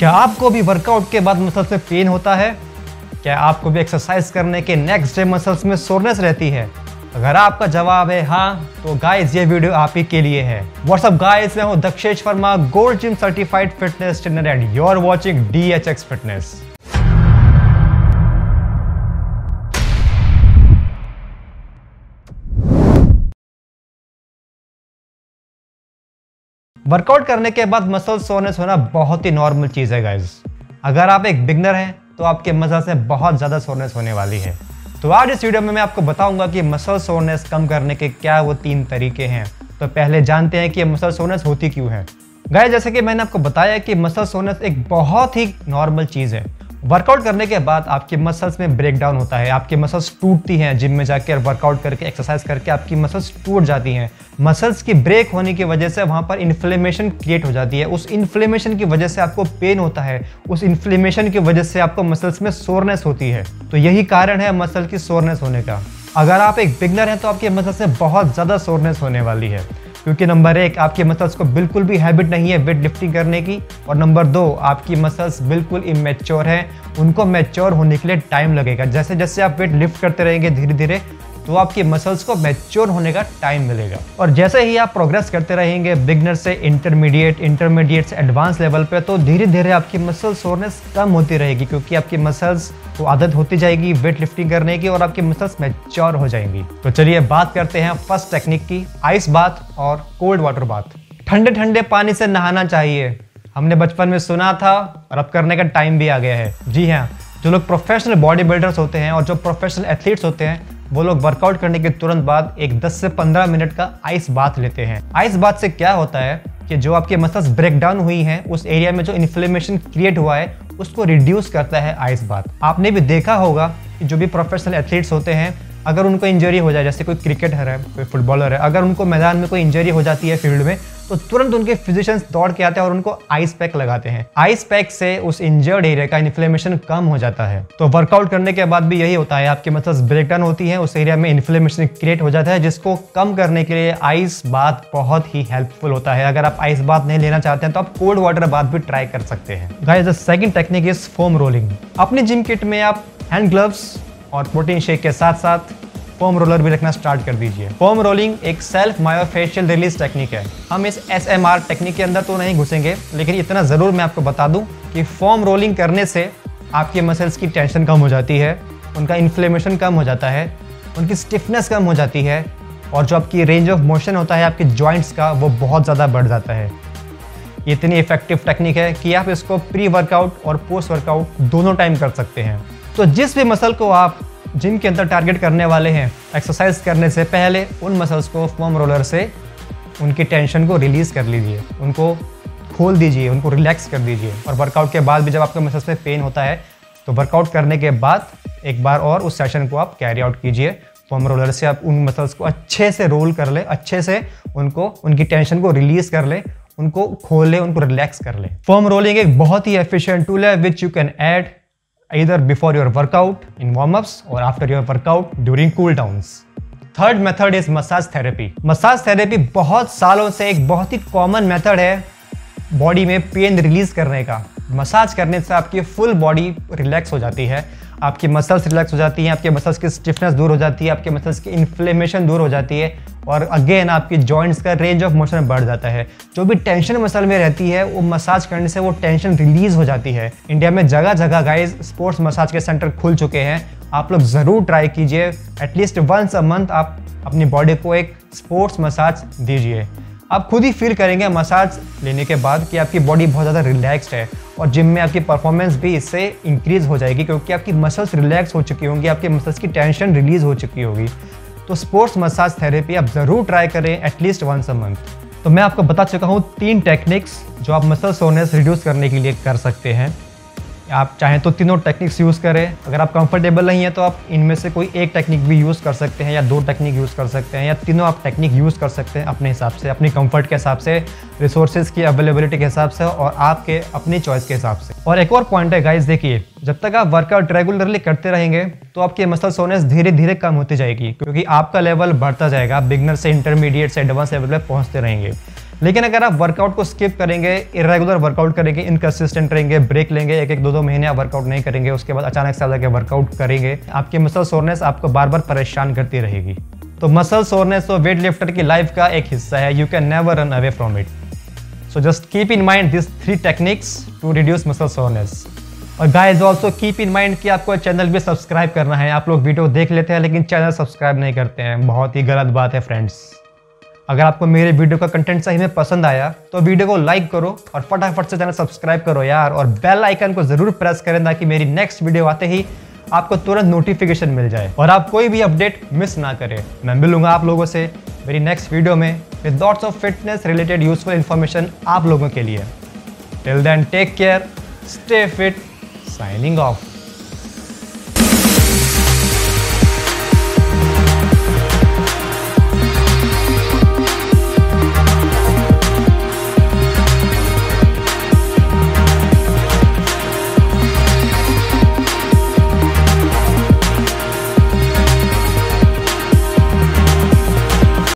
क्या आपको भी वर्कआउट के बाद मसल्स में पेन होता है? क्या आपको भी एक्सरसाइज करने के नेक्स्ट डे मसल्स में सोरनेस रहती है? अगर आपका जवाब है हाँ तो गाइस ये वीडियो आप ही के लिए है। व्हाट्सअप गाइस मैं हूँ Dakshesh Verma gold gym certified fitness trainer and you are H X fitness workout करने के बाद मसल सोनेस होना बहुत ही नॉर्मल चीज़ है गाइज़ अगर आप एक बिगनर हैं तो आपके मसल से बहुत ज़्यादा सोनेस होने वाली है. तो आज इस वीडियो में मैं आपको बताऊँगा कि मसल सोनेस कम करने के क्या वो तीन तरीके हैं. तो पहले जानते हैं कि मसल सोनेस होती क्यों है. गाय जैसे कि मैंने आपको बताया कि मसल सोनेस एक बहुत ही नॉर्मल चीज़ है. वर्कआउट करने के बाद आपके मसल्स में ब्रेक डाउन होता है, आपकी मसल्स टूटती हैं जिम में जाकर वर्कआउट करके एक्सरसाइज करके आपकी मसल्स टूट जाती हैं। मसल्स की ब्रेक होने की वजह से वहाँ पर इन्फ्लेमेशन क्रिएट हो जाती है। उस इन्फ्लेमेशन की वजह से आपको पेन होता है, उस इन्फ्लेमेशन की वजह से आपको मसल्स में सोरनेस होती है। तो यही कारण है मसल की सोरनेस होने का। अगर आप एक बिगनर हैं तो आपके मसल से बहुत ज़्यादा सोरनेस होने वाली है। क्योंकि नंबर एक, आपके मसल्स को बिल्कुल भी हैबिट नहीं है वेट लिफ्टिंग करने की। और नंबर दो, आपकी मसल्स बिल्कुल इमेच्योर हैं। उनको मैच्योर होने के लिए टाइम लगेगा। जैसे जैसे आप वेट लिफ्ट करते रहेंगे धीरे धीरे तो आपके मसल्स को मैच्योर होने का टाइम मिलेगा। और जैसे ही आप प्रोग्रेस करते रहेंगे बिगनर से इंटरमीडिएट इंटरमीडिएट से एडवांस लेवल पे तो धीरे धीरे आपकी मसल सोरनेस कम होती रहेगी, क्योंकि आपकी मसल्स को आदत होती जाएगी वेट लिफ्टिंग करने की और आपकी मसल्स मैच्योर हो जाएँगी। तो चलिए बात करते हैं फ़र्स्ट टेक्निक की आइस बाथ और कोल्ड वाटर बाथ ठंडे ठंडे पानी से नहाना चाहिए। हमने बचपन में सुना था और अब करने का टाइम भी आ गया है। जी हाँ जो लोग प्रोफेशनल बॉडी बिल्डर्स होते हैं और जो प्रोफेशनल एथलीट्स होते हैं वो लोग वर्कआउट करने के तुरंत बाद एक 10 से 15 मिनट का आइस बाथ लेते हैं। आइस बाथ से क्या होता है कि जो आपके मसल्स ब्रेक डाउन हुई हैं, उस एरिया में जो इन्फ्लेमेशन क्रिएट हुआ है, उसको रिड्यूस करता है आइस बाथ आपने भी देखा होगा कि जो भी प्रोफेशनल एथलीट्स होते हैं अगर उनको इंजरी हो जाए, जैसे कोई क्रिकेटर है, कोई फुटबॉलर है, अगर उनको मैदान में कोई इंजरी हो जाती है फ़ील्ड में तो तुरंत उनके फिजिशियंस दौड़ के आते हैं और उनको आइस पैक लगाते हैं। आइस पैक से उस इंजर्ड एरिया का इन्फ्लेमेशन कम हो जाता है। तो वर्कआउट करने के बाद भी यही होता है, आपकी मसल्स ब्रेक डाउन होती है, उस एरिया में इन्फ्लेमेशन क्रिएट हो जाता है, जिसको कम करने के लिए आइस बाथ बहुत ही हेल्पफुल होता है। अगर आप आइस बाथ नहीं लेना चाहते हैं तो आप कोल्ड वाटर बाथ भी ट्राई कर सकते हैं। Second technique is foam rolling अपनी जिम किट में आप हैंड ग्लव्स और प्रोटीन शेक के साथ साथ फोम रोलर भी रखना स्टार्ट कर दीजिए। फोम रोलिंग एक सेल्फ मायोफेशियल रिलीज़ टेक्निक है। हम इस एस एम आर टेक्निक के अंदर तो नहीं घुसेंगे, लेकिन इतना ज़रूर मैं आपको बता दूँ कि फोम रोलिंग करने से आपके मसल्स की टेंशन कम हो जाती है, उनका इन्फ्लेमेशन कम हो जाता है, उनकी स्टिफनेस कम हो जाती है, और जो आपकी रेंज ऑफ़ मोशन होता है आपके जॉइंट्स का, वो बहुत ज़्यादा बढ़ जाता है। ये इतनी इफ़ेक्टिव टेक्निक है कि आप इसको प्री वर्कआउट और पोस्ट वर्कआउट दोनों टाइम कर सकते हैं। तो जिस भी मसल को आप जिम के अंदर टारगेट करने वाले हैं एक्सरसाइज करने से पहले उन मसल्स को फोम रोलर से उनकी टेंशन को रिलीज़ कर लीजिए। उनको खोल दीजिए, उनको रिलैक्स कर दीजिए। और वर्कआउट के बाद भी जब आपके मसल्स में पेन होता है तो वर्कआउट करने के बाद एक बार और उस सेशन को आप कैरी आउट कीजिए। फोम रोलर से आप उन मसल्स को अच्छे से रोल कर लें, अच्छे से उनको, उनकी टेंशन को रिलीज़ कर लें, उनको खोल लें, उनको रिलैक्स कर लें। फोम रोलिंग एक बहुत ही एफिशिएंट टूल है which you can add either before your workout, in warm-ups or after your workout during cool downs. Third method is massage therapy massage therapy बहुत सालों से एक बहुत ही कॉमन मेथड है बॉडी में पेन रिलीज़ करने का। मसाज करने से आपकी फुल बॉडी रिलैक्स हो जाती है। आपकी मसल्स रिलैक्स हो जाती हैं आपके मसल्स की स्टिफनेस दूर हो जाती है आपके मसल्स की इन्फ्लेमेशन दूर हो जाती है। और अगेन आपकी जॉइंट्स का रेंज ऑफ़ मोशन बढ़ जाता है। जो भी टेंशन मसल में रहती है, वो मसाज करने से वो टेंशन रिलीज़ हो जाती है। इंडिया में जगह जगह गाइज़ स्पोर्ट्स मसाज के सेंटर खुल चुके हैं। आप लोग ज़रूर ट्राई कीजिए। एटलीस्ट वंस अ मंथ आप अपनी बॉडी को एक स्पोर्ट्स मसाज दीजिए। आप खुद ही फील करेंगे मसाज लेने के बाद कि आपकी बॉडी बहुत ज़्यादा रिलैक्स्ड है और जिम में आपकी परफॉर्मेंस भी इससे इंक्रीज हो जाएगी, क्योंकि आपकी मसल्स रिलैक्स हो चुकी होंगी, आपके मसल्स की टेंशन रिलीज़ हो चुकी होगी। तो स्पोर्ट्स मसाज थेरेपी आप ज़रूर ट्राई करें एटलीस्ट वंस अ मंथ तो मैं आपको बता चुका हूँ तीन टेक्निक्स जो आप मसल सोनेस रिड्यूस करने के लिए कर सकते हैं। आप चाहें तो तीनों टेक्निक्स यूज़ करें। अगर आप कंफर्टेबल नहीं है तो आप इनमें से कोई एक टेक्निक भी यूज़ कर सकते हैं या दो टेक्निक यूज़ कर सकते हैं या तीनों आप टेक्निक यूज़ कर सकते हैं अपने हिसाब से, अपनी कंफर्ट के हिसाब से रिसोर्सेज की अवेलेबिलिटी के हिसाब से और आपके अपनी चॉइस के हिसाब से। और एक और पॉइंट है गाइज़ देखिए, जब तक आप वर्कआउट रेगुलरली करते रहेंगे तो आपकी मसल सोनेस धीरे धीरे कम होती जाएगी, क्योंकि आपका लेवल बढ़ता जाएगा। बिगनर से इंटरमीडिएट से एडवांस लेवल पर पहुँचते रहेंगे। लेकिन अगर आप वर्कआउट को स्किप करेंगे इरेगुलर वर्कआउट करेंगे इनकन्सिस्टेंट रहेंगे ब्रेक लेंगे एक एक दो दो महीने आप वर्कआउट नहीं करेंगे, उसके बाद अचानक से आगे वर्कआउट करेंगे, आपकी मसल सोरनेस आपको बार बार परेशान करती रहेगी। तो मसल सोरनेस तो वेट लिफ्टर की लाइफ का एक हिस्सा है you can never run away from it so just keep in mind this three techniques to reduce muscle soreness और guys also keep in mind कि आपको चैनल भी सब्सक्राइब करना है। आप लोग वीडियो देख लेते हैं, लेकिन चैनल सब्सक्राइब नहीं करते हैं। बहुत ही गलत बात है फ्रेंड्स अगर आपको मेरे वीडियो का कंटेंट सही में पसंद आया तो वीडियो को लाइक करो और फटाफट से चैनल सब्सक्राइब करो यार और बेल आइकन को ज़रूर प्रेस करें ताकि मेरी नेक्स्ट वीडियो आते ही आपको तुरंत नोटिफिकेशन मिल जाए और आप कोई भी अपडेट मिस ना करें मैं मिलूँगा आप लोगों से मेरी नेक्स्ट वीडियो में with lots of fitness related useful information आप लोगों के लिए till then take care stay fit signing off.